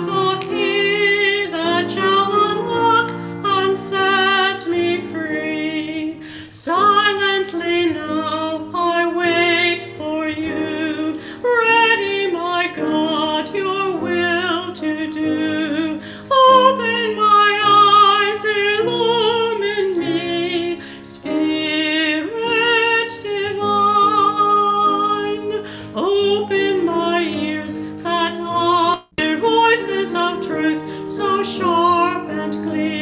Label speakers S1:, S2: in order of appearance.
S1: Oh. and clear.